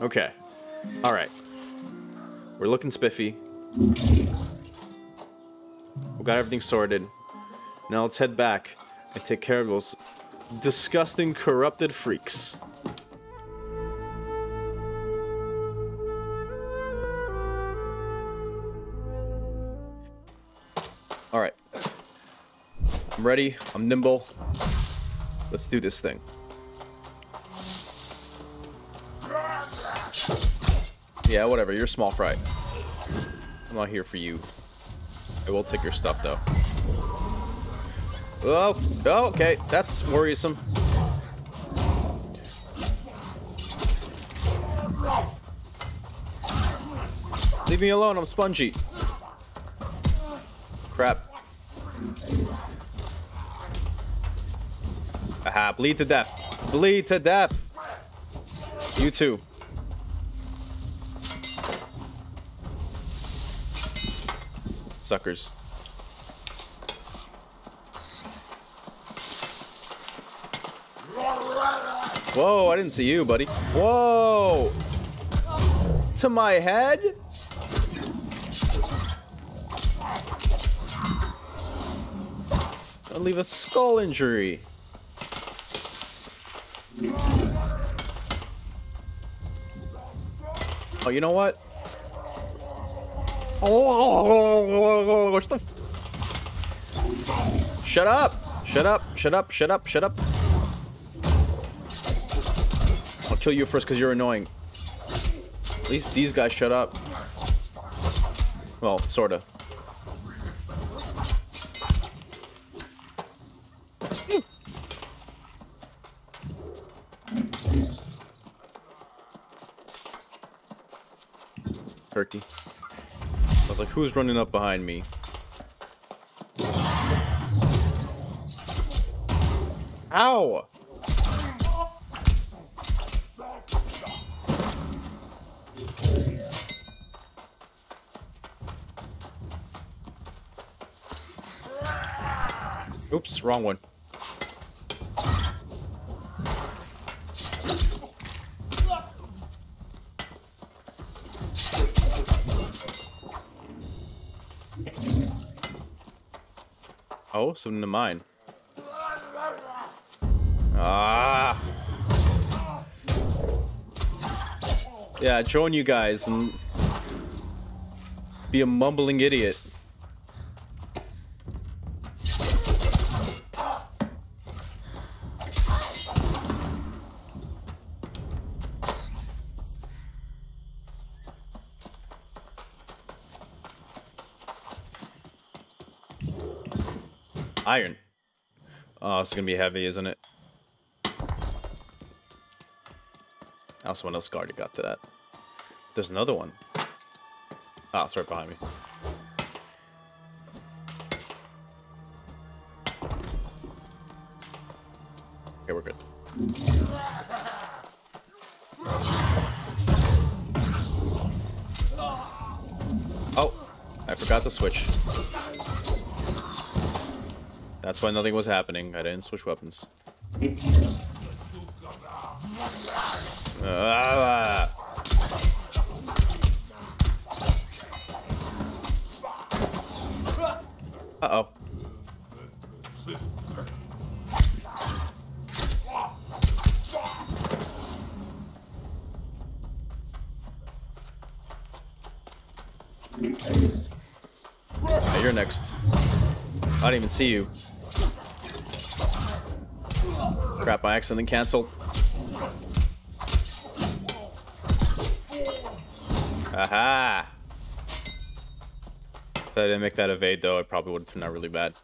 Okay. All right. We're looking spiffy. We got everything sorted. Now let's head back and take care of those disgusting, corrupted freaks. All right. I'm ready. I'm nimble. Let's do this thing. Yeah, whatever. You're small fry. I'm not here for you. I will take your stuff, though. Oh, oh okay. That's worrisome. Leave me alone. I'm spongy. Crap. Aha, bleed to death. Bleed to death. You too. Suckers. Whoa, I didn't see you, buddy. Whoa! To my head? Don't leave a skull injury. Oh, you know what? Oh, Shut up! Shut up! Shut up! Shut up! Shut up! I'll kill you first because you're annoying. At least these guys shut up. Well, sorta. Who's running up behind me? Ow! Oops, wrong one. Oh, something to mine. Ah. Yeah, join you guys and be a mumbling idiot. Iron. Oh, it's gonna be heavy, isn't it? Oh, someone else already got to that. There's another one. Ah, oh, it's right behind me. Okay, we're good. Oh, I forgot to switch. That's why nothing was happening. I didn't switch weapons. Uh, Uh-oh. you're next. I didn't even see you. Crap, I accidentally canceled. Aha! If I didn't make that evade, though, it probably would have turned out really bad.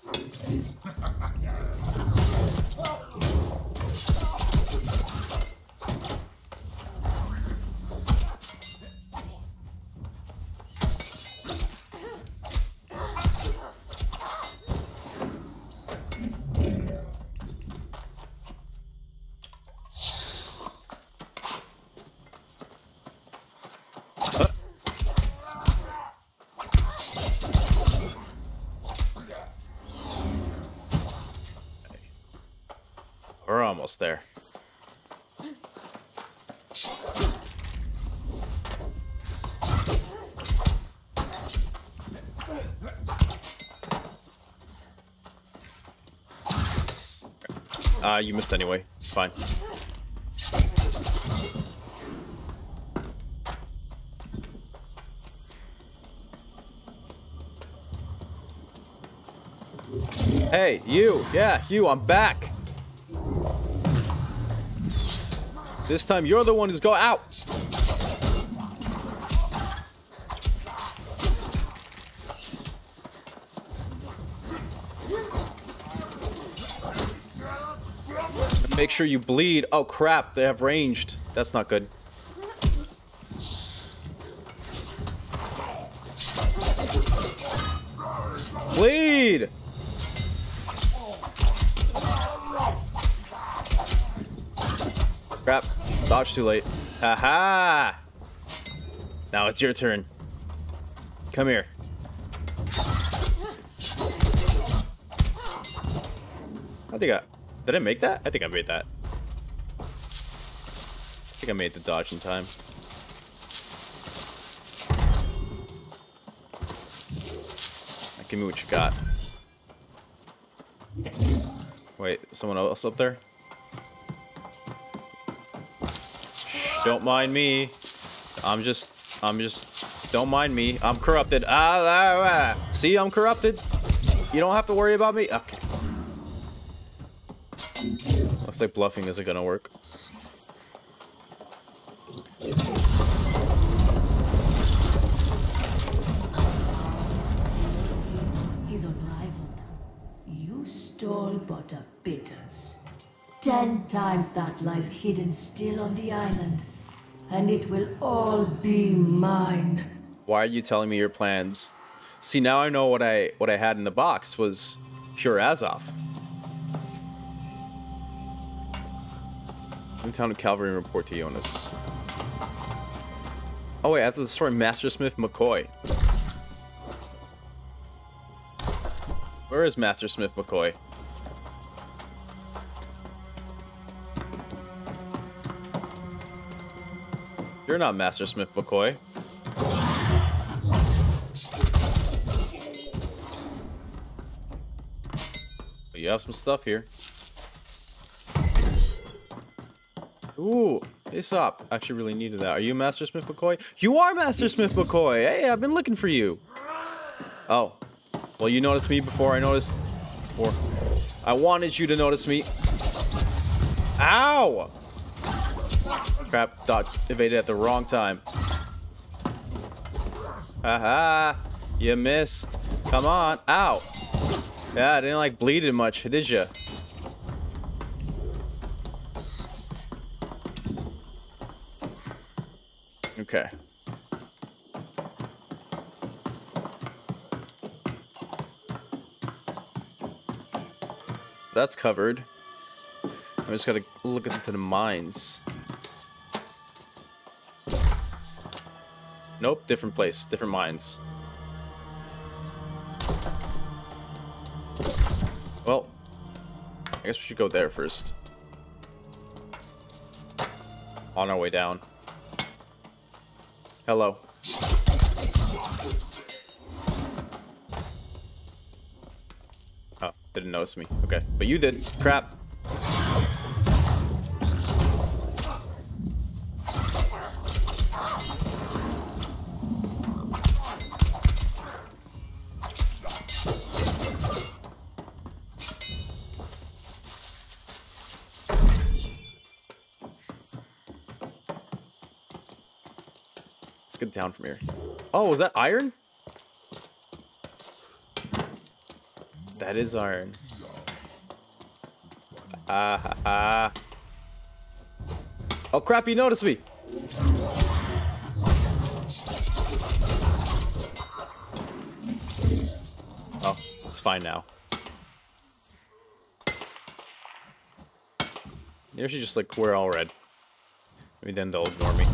almost there. Ah, uh, you missed anyway. It's fine. Hey, you. Yeah, you, I'm back. This time you're the one who's go out. Make sure you bleed. Oh crap, they have ranged. That's not good. Dodge too late. Haha! Now it's your turn. Come here. I think I... Did I make that? I think I made that. I think I made the dodge in time. Give me what you got. Wait, someone else up there? Don't mind me. I'm just, I'm just, don't mind me. I'm corrupted. Ah, ah, ah. See, I'm corrupted. You don't have to worry about me. Okay. Looks like bluffing isn't gonna work. Is unrivaled. You stole but a. Ten times that lies hidden still on the island, and it will all be mine. Why are you telling me your plans? See, now I know what I what I had in the box was pure Azoth. Newtown Cavalry report to Jonas. Oh wait, after the story, Master Smith McCoy. Where is Master Smith McCoy? You're not Master Smith McCoy. But you have some stuff here. Ooh, Azoth. Actually really needed that. Are you Master Smith McCoy? You are Master Smith McCoy! Hey, I've been looking for you. Oh. Well, you noticed me before I noticed... Before. I wanted you to notice me. Ow! Crap, dodge evaded at the wrong time. Haha! You missed. Come on. Ow! Yeah, I didn't like bleeding much, did you? Okay. So that's covered. I'm just gotta look into the mines. Nope, different place, different mines. Well, I guess we should go there first. On our way down. Hello. Oh, didn't notice me. Okay, but you did. Crap. Down from here. Oh, is that iron? That is iron. Ah ha ha. Oh crap, you noticed me! Oh, it's fine now. Maybe I should just like wear all red. Maybe then they'll ignore me.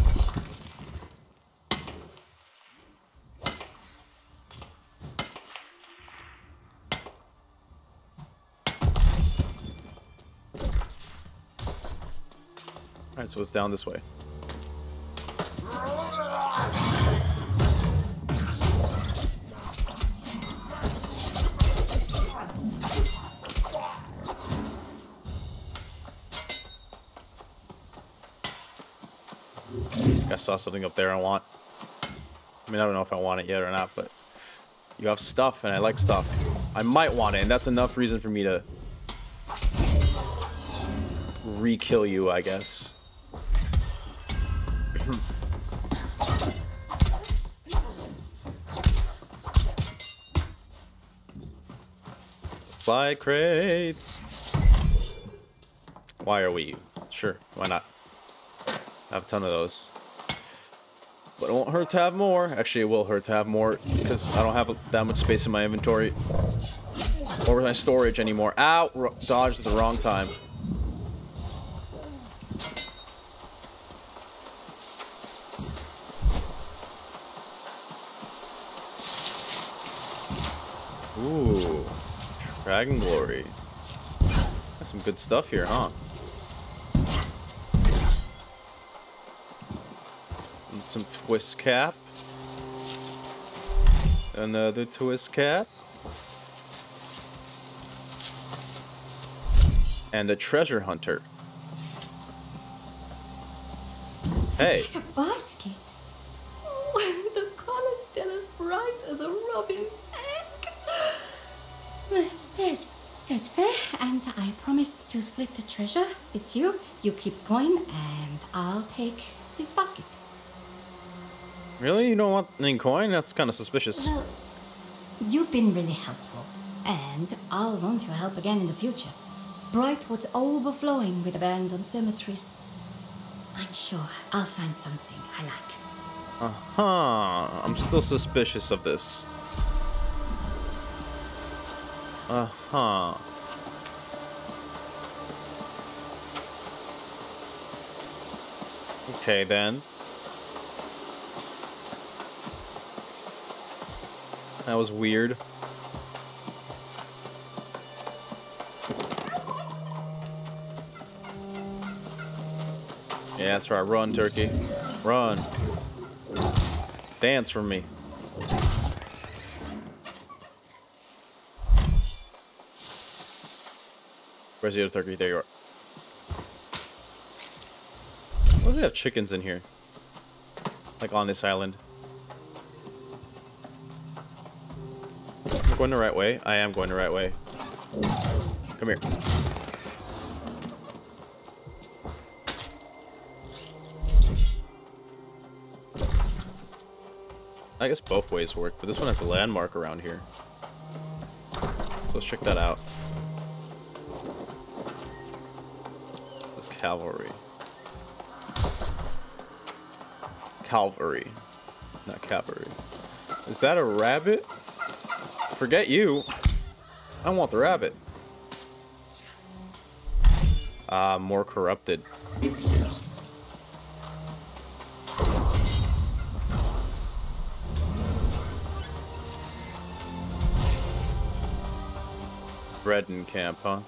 Alright, so it's down this way. I saw something up there I want. I mean, I don't know if I want it yet or not, but you have stuff, and I like stuff. I might want it, and that's enough reason for me to re-kill you, I guess. Supply crates. Why are we? Sure, why not? I have a ton of those. But it won't hurt to have more. Actually, it will hurt to have more because I don't have that much space in my inventory or my storage anymore. Ow! Dodged at the wrong time. Ooh, Dragon Glory. Got some good stuff here, huh? And some twist cap. Another twist cap. And a treasure hunter. Hey. A basket. Split the treasure It's you. You keep going, and I'll take this basket. Really? You don't want any coin? That's kind of suspicious. Well, you've been really helpful, and I'll want your help again in the future. Brightwood's overflowing with abandoned cemeteries. I'm sure I'll find something I like. Uh-huh. I'm still suspicious of this. Uh-huh. Okay, then. That was weird. Yeah, that's right. Run, turkey. Run. Dance for me. Where's the other turkey? There you are. Why they have chickens in here? Like on this island. I'm going the right way. I am going the right way. Come here. I guess both ways work, but this one has a landmark around here. Let's check that out. This cavalry. Calvary. Not cavalry. Is that a rabbit? Forget you. I want the rabbit. Ah, uh, more corrupted. Redden camp, huh?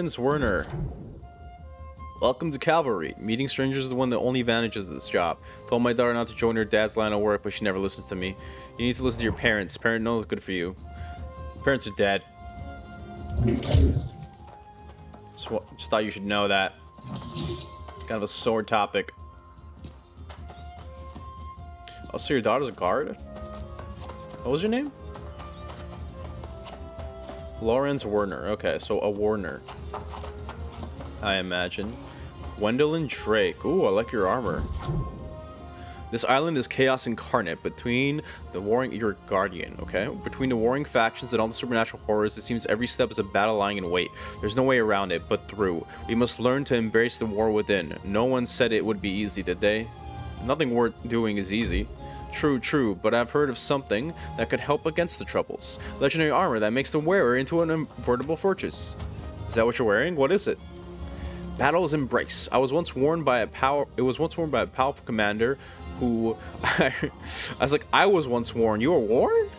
Werner. Welcome to Cavalry. Meeting strangers is one the only advantages of this job. Told my daughter not to join her dad's line of work, but she never listens to me. You need to listen to your parents. Parent knows good for you. Parents are dead. Just, just thought you should know that. Kind of a sore topic. Oh, so your daughter's a guard? What was your name? Lawrence Werner. Okay, so a Warner. I imagine. Gwendolyn Drake. Ooh, I like your armor. This island is chaos incarnate between the warring your guardian, okay? Between the warring factions and all the supernatural horrors, it seems every step is a battle lying in wait. There's no way around it, but through. We must learn to embrace the war within. No one said it would be easy, did they? Nothing worth doing is easy. True, true, but I've heard of something that could help against the troubles. Legendary armor that makes the wearer into an invertible fortress. Is that what you're wearing? What is it? Battle's Embrace. I was once warned by a power. It was once warned by a powerful commander, who I, I was like, I was once warned. You were warned?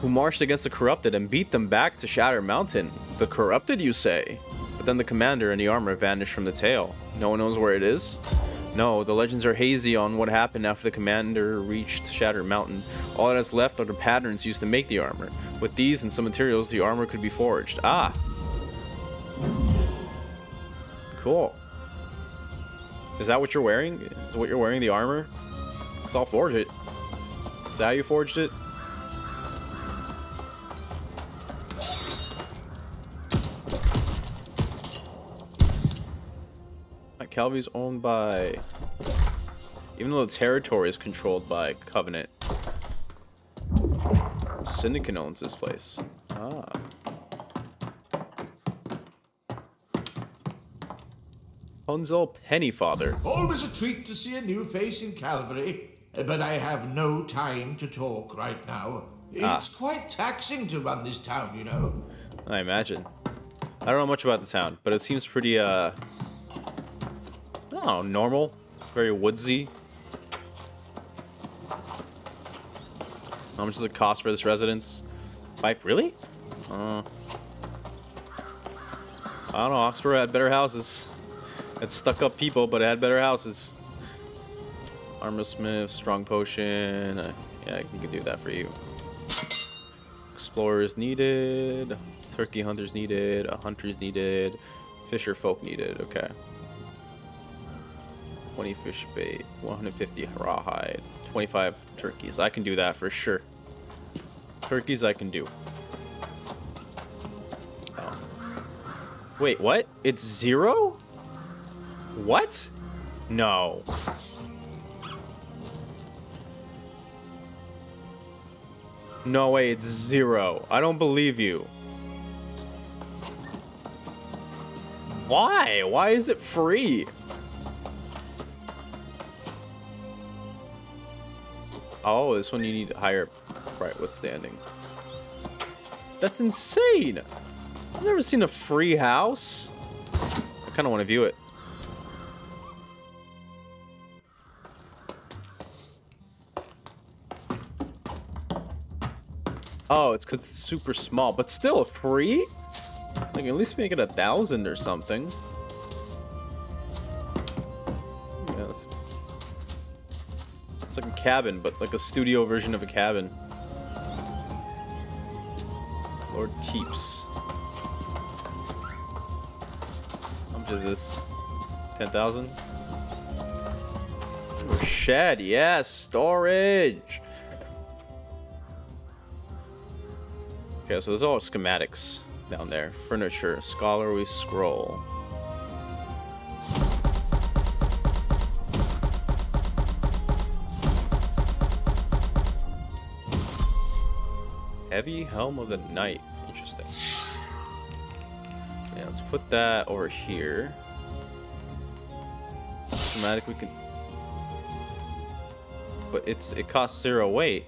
Who marched against the corrupted and beat them back to Shatter Mountain. The corrupted, you say? But then the commander and the armor vanished from the tale. No one knows where it is? No, the legends are hazy on what happened after the commander reached Shattered Mountain. All that is left are the patterns used to make the armor. With these and some materials, the armor could be forged. Ah! Cool. Is that what you're wearing? Is what you're wearing the armor? Because I'll forge it. Is that how you forged it? Calvi's owned by... Even though the territory is controlled by Covenant. Syndicate owns this place. Ah. Hunzel Pennyfather. Always a treat to see a new face in Calvary, but I have no time to talk right now. Ah. It's quite taxing to run this town, you know. I imagine. I don't know much about the town, but it seems pretty, uh... Know, normal. Very woodsy. How much does it cost for this residence? Five, really? Uh, I don't know, Oxford had better houses. Had stuck up people, but it had better houses. Armor smith, strong potion. Uh, yeah, I can do that for you. Explorers needed. Turkey hunters needed. A hunters needed. Fisher folk needed. Okay. 20 fish bait. 150 rawhide. 25 turkeys. I can do that for sure. Turkeys I can do. Oh. Wait, what? It's zero? What? No. No way, it's zero. I don't believe you. Why? Why is it free? Oh, this one you need higher right withstanding. That's insane! I've never seen a free house. I kind of want to view it. Oh, it's because it's super small, but still free? Like, at least make it a thousand or something. Cabin, but like a studio version of a cabin. Lord Keeps. How much is this? 10,000? Shed, yes, storage. Okay, so there's all schematics down there. Furniture, scholarly scroll. Heavy Helm of the Night. Interesting. Yeah, let's put that over here. Schematic we can... But it's it costs zero weight.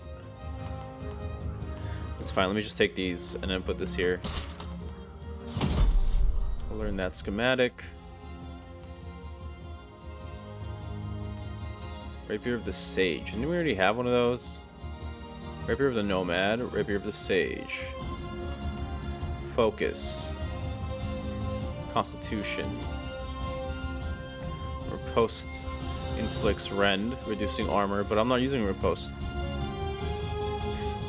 It's fine, let me just take these and then put this here. I'll learn that schematic. Rapier of the Sage. Didn't we already have one of those? Rapier of the Nomad, Rapier of the Sage. Focus. Constitution. Riposte inflicts rend, reducing armor, but I'm not using riposte.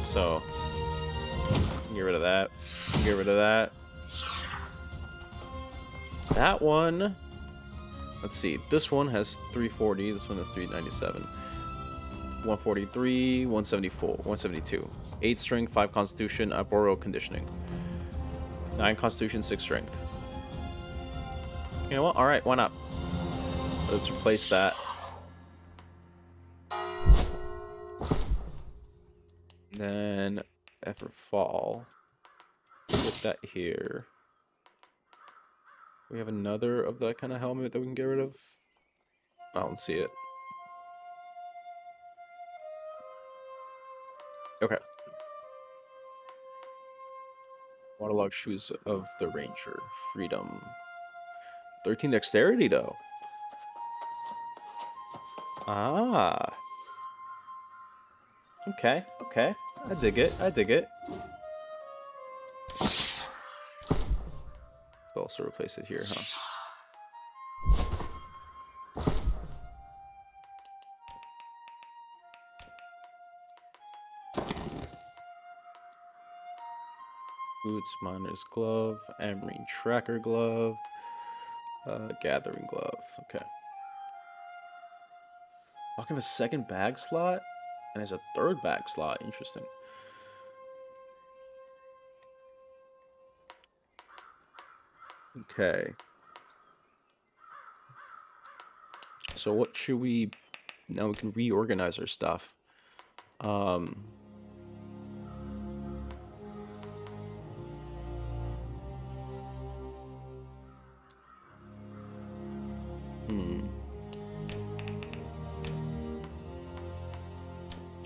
So, get rid of that. Get rid of that. That one. Let's see. This one has 340. This one has 397. 143, 174, 172. 8 strength, 5 constitution, arboreal conditioning. 9 constitution, 6 strength. You know what? Alright, why not? Let's replace that. Then, effort fall. Put that here. We have another of that kind of helmet that we can get rid of. I don't see it. Okay. Waterlogged shoes of the ranger. Freedom. 13 dexterity though. Ah. Okay, okay. I dig it. I dig it. So also replace it here, huh? Boots, miner's glove, Amarine tracker glove, uh, gathering glove. Okay. I can have a second bag slot, and there's a third bag slot. Interesting. Okay. So what should we now we can reorganize our stuff. Um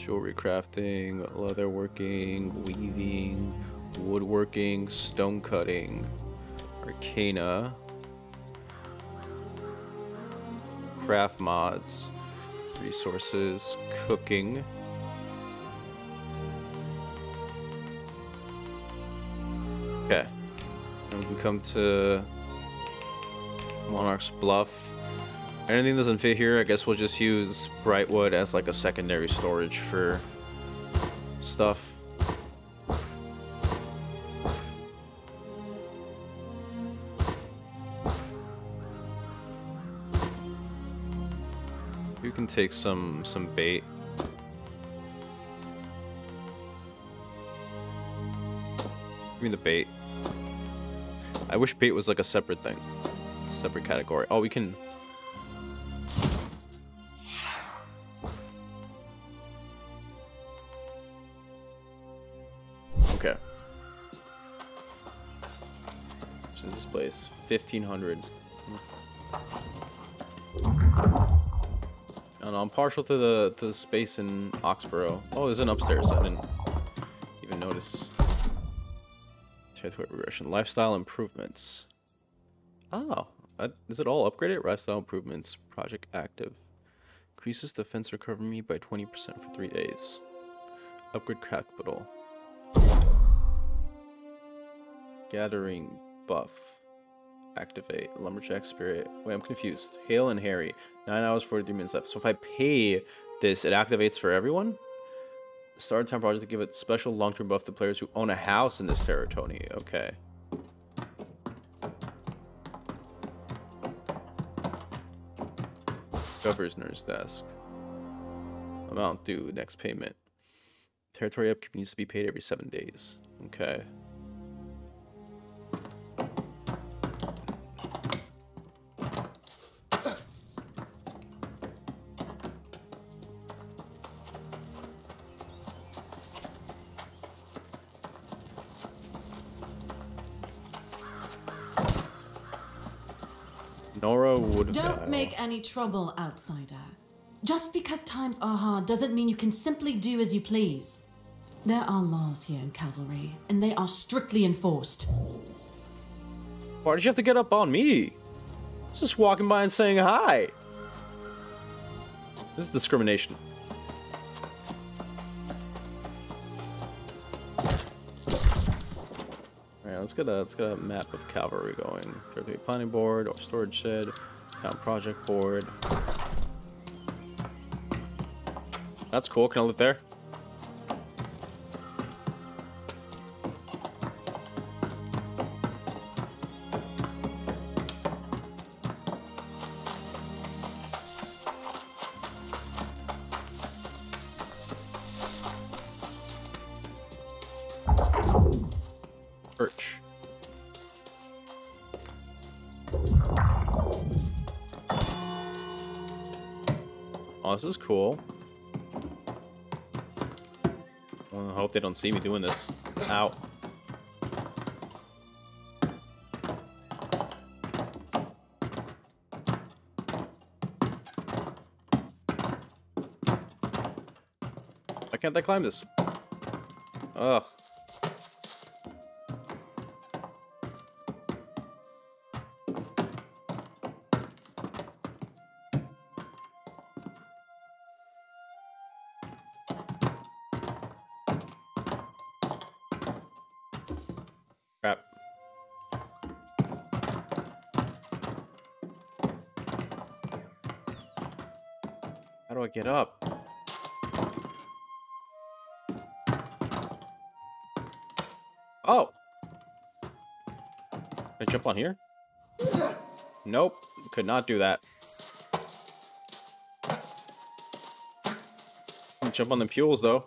Jewelry crafting, leather working, weaving, woodworking, stone cutting, arcana, craft mods, resources, cooking. Okay. And we come to Monarch's Bluff. Anything doesn't fit here, I guess we'll just use Brightwood as like a secondary storage for stuff. You can take some some bait. Give me the bait. I wish bait was like a separate thing. Separate category. Oh, we can... Okay. Which is this place? 1500. I don't know, I'm partial to the to the space in Oxborough. Oh, there's an upstairs. I didn't even notice. Territory regression. Lifestyle improvements. Oh, uh, is it all upgraded? Lifestyle improvements. Project active. Increases defense recovery by 20% for three days. Upgrade capital. Gathering buff. Activate. Lumberjack spirit. Wait, I'm confused. Hale and Harry. 9 hours, 43 minutes left. So if I pay this, it activates for everyone? Start time project to give a special long-term buff to players who own a house in this territory. Okay. Governor's desk. Amount due. Next payment. Territory upkeep needs to be paid every seven days. Okay. Nora would Don't make any trouble, outsider. Just because times are hard doesn't mean you can simply do as you please. There are laws here in Cavalry, and they are strictly enforced. Why did you have to get up on me? Just walking by and saying hi. This is discrimination. Let's get a let's get a map of cavalry going. Territory planning board or storage shed, town project board. That's cool. Can I live there? Oh, this is cool. Well, I hope they don't see me doing this. Ow. Why can't I climb this? Ugh. Up? Oh! Can I jump on here? Nope. Could not do that. Jump on the pules, though.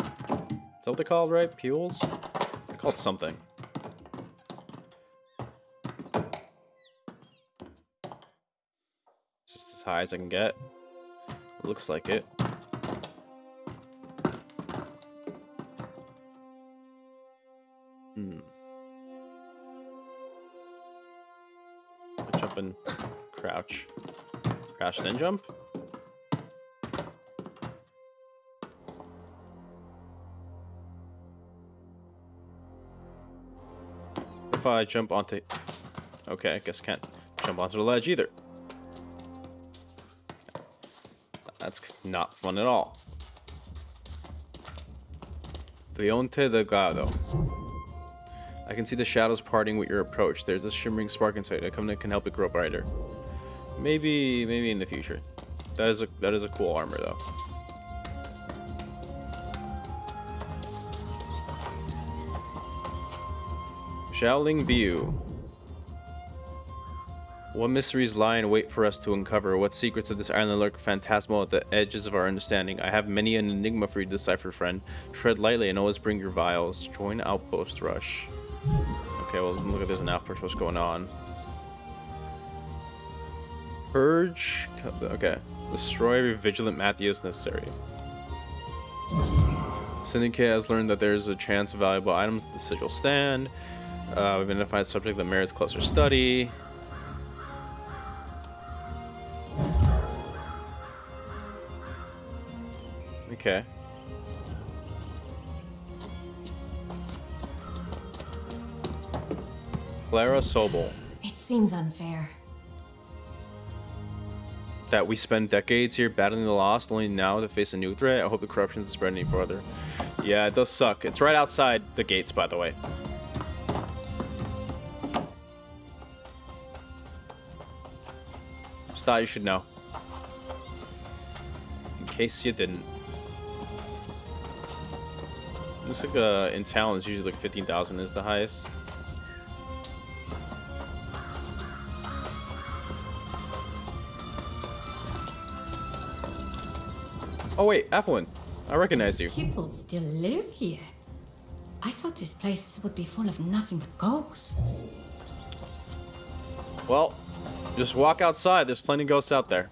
Is that what they're called, right? Pules? They're called something. As high as I can get. Looks like it. Hmm. Jump and crouch. Crouch then jump? If I jump onto... Okay, I guess can't jump onto the ledge either. Not fun at all. Fionte Delgado. I can see the shadows parting with your approach. There's a shimmering spark inside. A covenant can help it grow brighter. Maybe, maybe in the future. That is a that is a cool armor though. Shaoling View. What mysteries lie in wait for us to uncover? What secrets of this island lurk phantasmal at the edges of our understanding? I have many an enigma for you to decipher, friend. Tread lightly and always bring your vials. Join Outpost Rush. Okay, well, let's look at there's an Outpost Rush going on. Purge. Okay. Destroy every vigilant Matthews necessary. Syndicate has learned that there's a chance of valuable items at the sigil stand. Uh, we've identified a subject that merits closer study. Okay. Clara Sobel. It seems unfair. That we spend decades here battling the lost, only now to face a new threat. I hope the corruption doesn't spread any further. Yeah, it does suck. It's right outside the gates, by the way. Just thought you should know. In case you didn't. Looks like uh, in town it's usually like 15,000 is the highest. Oh wait, Evelyn. I recognize you. People still live here. I thought this place would be full of nothing but ghosts. Well, just walk outside. There's plenty of ghosts out there.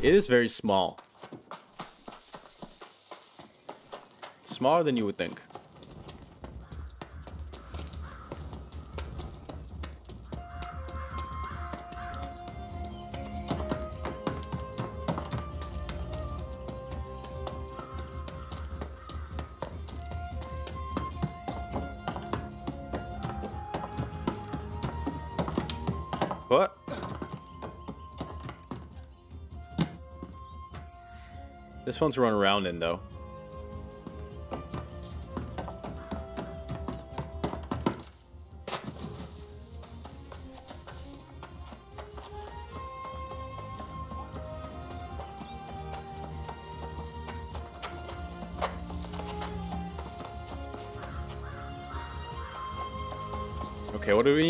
It is very small. Smaller than you would think. What? This one's run around in though.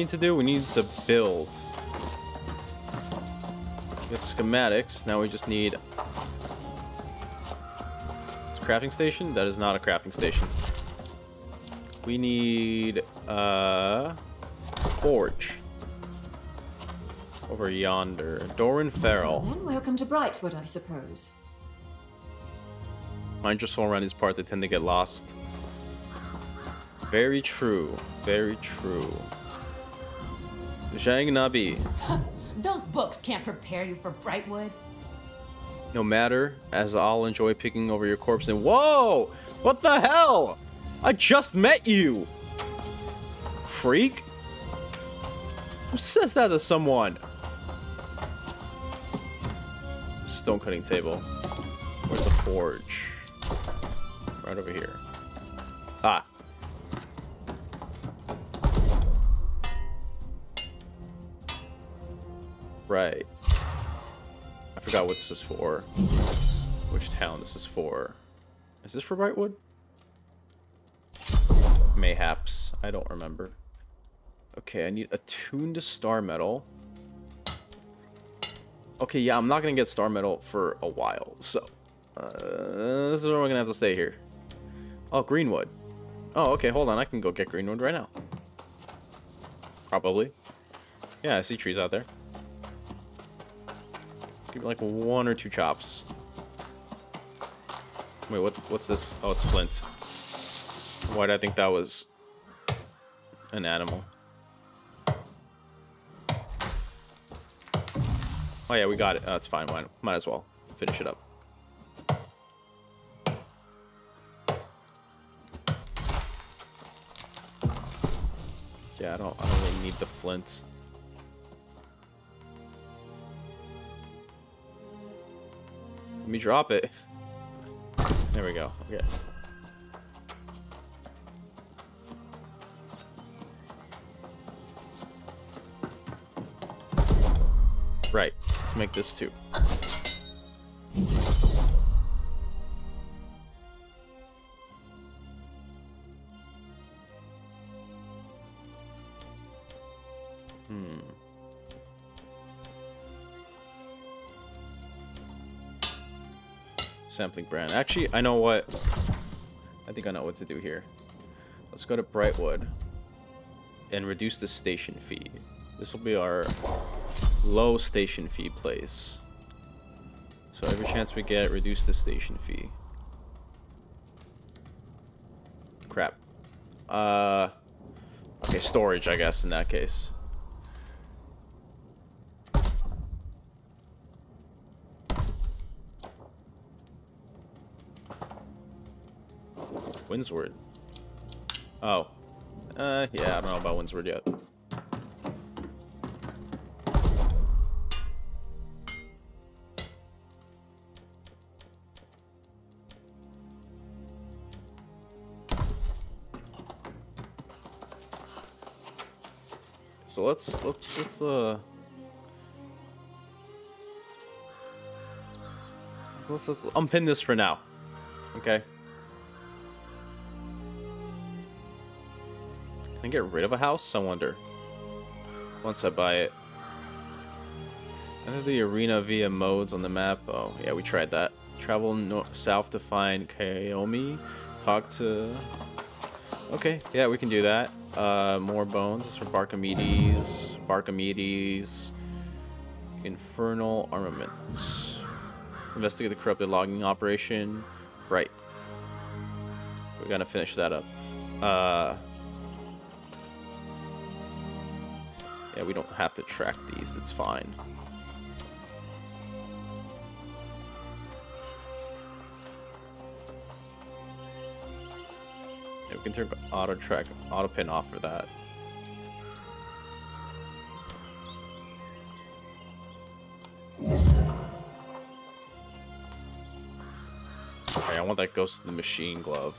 Need to do? We need to build. We have schematics. Now we just need It's crafting station. That is not a crafting station. We need uh forge over yonder. Doran Farrell. Then welcome to Brightwood, I suppose. Mind your soul around these parts. They tend to get lost. Very true. Very true. Zhang Nabi. Those books can't prepare you for Brightwood. No matter, as I'll enjoy picking over your corpse and whoa! What the hell? I just met you! Freak? Who says that to someone? Stone cutting table. Where's the forge? Right over here. Ah. Right. I forgot what this is for. Which town this is for. Is this for Brightwood? Mayhaps. I don't remember. Okay, I need attuned to star metal. Okay, yeah, I'm not gonna get star metal for a while, so uh, this is where we're gonna have to stay here. Oh, Greenwood. Oh, okay, hold on, I can go get Greenwood right now. Probably. Yeah, I see trees out there. Give me like one or two chops. Wait, what? What's this? Oh, it's flint. Why did I think that was an animal? Oh yeah, we got it. That's fine. Might, might as well finish it up. Yeah, I don't. I don't really need the flint. Let me drop it. There we go. Okay. Right. Let's make this too. Sampling brand. Actually, I know what. I think I know what to do here. Let's go to Brightwood and reduce the station fee. This will be our low station fee place. So every chance we get, reduce the station fee. Crap. Uh, okay, storage, I guess, in that case. Windsward. Oh. Uh, yeah, I don't know about Windsward yet. So let's let's let's uh let's let's unpin this for now. Okay. Can get rid of a house? I wonder. Once I buy it. Enter the arena via modes on the map. Oh, yeah, we tried that. Travel no south to find Kaomi. Talk to... Okay, yeah, we can do that. Uh, more bones. This is for Barkimedes. Barkimedes. Infernal armaments. Investigate the corrupted logging operation. Right. We gotta finish that up. Uh... Yeah, we don't have to track these. It's fine. Yeah, we can turn auto track, auto pin off for that. Okay, I want that ghost in the machine glove.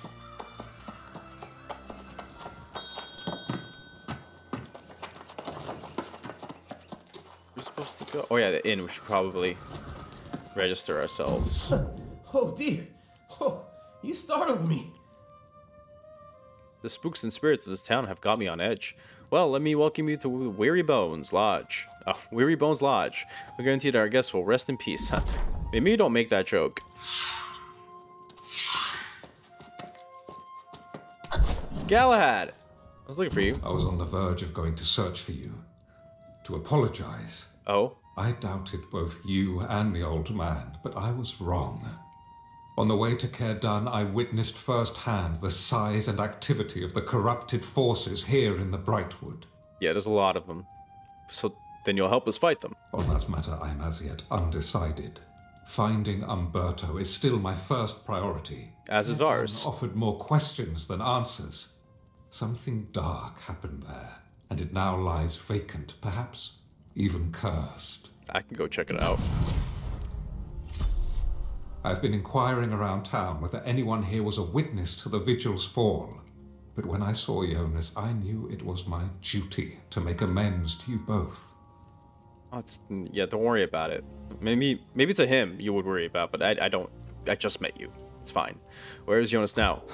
Go. Oh yeah, the inn. We should probably register ourselves. Oh dear. Oh, you startled me. The spooks and spirits of this town have got me on edge. Well, let me welcome you to Weary Bones Lodge. Oh, Weary Bones Lodge. We guarantee that our guests will rest in peace. Maybe you don't make that joke. Galahad! I was looking for you. I was on the verge of going to search for you. To apologize. Oh? I doubted both you and the old man, but I was wrong. On the way to Cairdan, I witnessed firsthand the size and activity of the corrupted forces here in the Brightwood. Yeah, there's a lot of them. So then you'll help us fight them. On that matter, I am as yet undecided. Finding Umberto is still my first priority. As is ours. offered more questions than answers. Something dark happened there, and it now lies vacant, perhaps even cursed. I can go check it out. I've been inquiring around town whether anyone here was a witness to the vigil's fall. But when I saw Jonas, I knew it was my duty to make amends to you both. Oh, yeah. Don't worry about it. Maybe maybe it's a him you would worry about, but I I don't. I just met you. It's fine. Where is Jonas now?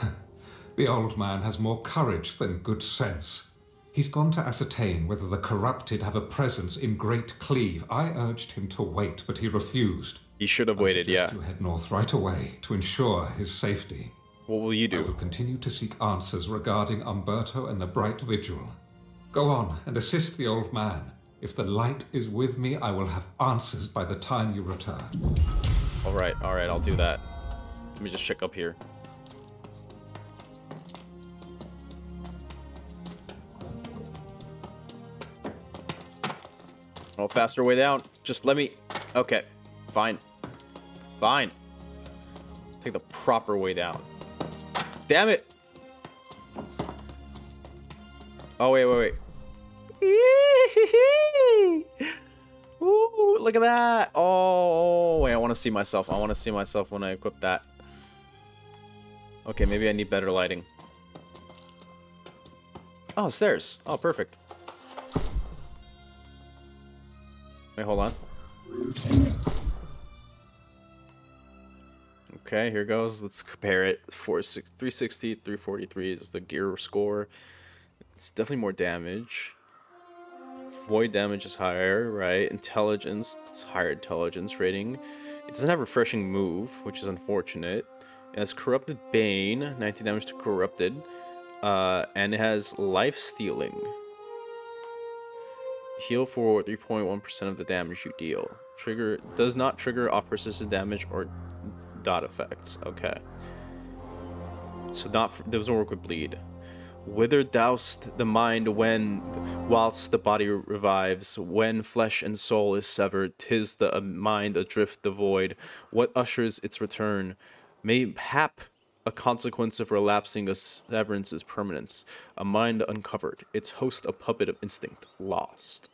The old man has more courage than good sense. He's gone to ascertain whether the corrupted have a presence in Great Cleave. I urged him to wait, but he refused. He should have I waited. Yeah. You head north right away to ensure his safety. What will you do? I will continue to seek answers regarding Umberto and the Bright Vigil. Go on and assist the old man. If the light is with me, I will have answers by the time you return. All right. All right. I'll do that. Let me just check up here. Oh, faster way down. Just let me. Okay. Fine. Fine. Take the proper way down. Damn it. Oh, wait, wait, wait. Ooh, look at that. Oh, wait, I want to see myself. I want to see myself when I equip that. Okay, maybe I need better lighting. Oh, stairs. Oh, perfect. Wait, hold on. Okay, here goes. Let's compare it. 46, 360, 343 is the gear score. It's definitely more damage. Void damage is higher, right? Intelligence, it's higher intelligence rating. It doesn't have refreshing move, which is unfortunate. It has corrupted bane, 19 damage to corrupted, uh, and it has life stealing. Heal for 3.1% of the damage you deal. Trigger does not trigger off persistent damage or dot effects. Okay. So not doesn't work with bleed. Wither doused the mind when, whilst the body revives. When flesh and soul is severed, tis the uh, mind adrift the void. What ushers its return? Mayhap a consequence of relapsing a severance's permanence. A mind uncovered, its host a puppet of instinct lost.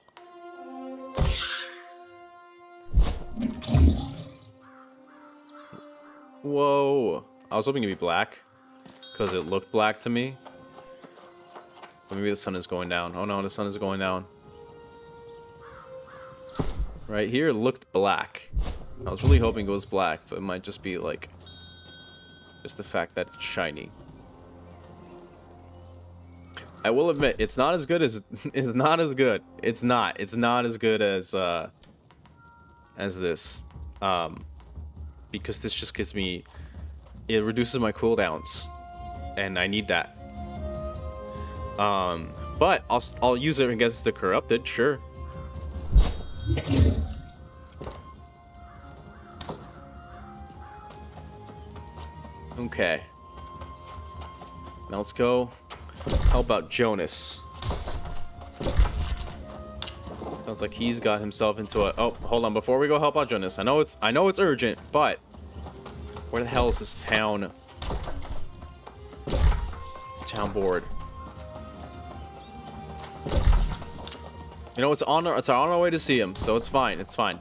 Whoa. I was hoping to be black. Because it looked black to me. But maybe the sun is going down. Oh no, the sun is going down. Right here it looked black. I was really hoping it was black, but it might just be like... Just the fact that it's shiny. I will admit, it's not as good as... It's not as good. It's not. It's not as good as, uh... As this. Um... Because this just gives me... It reduces my cooldowns. And I need that. Um, but I'll I'll use it against the corrupted, sure. Okay. Now let's go. How about Jonas? Sounds like he's got himself into a. Oh, hold on. Before we go help out Jonas, I know it's I know it's urgent, but where the hell is this town? Town board. You know, it's on our, it's on our way to see him, so it's fine. It's fine.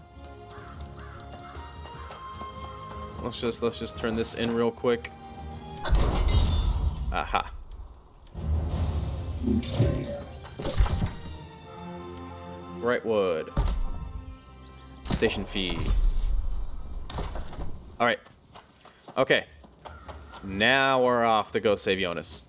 Let's just let's just turn this in real quick. Aha. Brightwood. Station fee. All right. Okay. Now we're off to go save Jonas.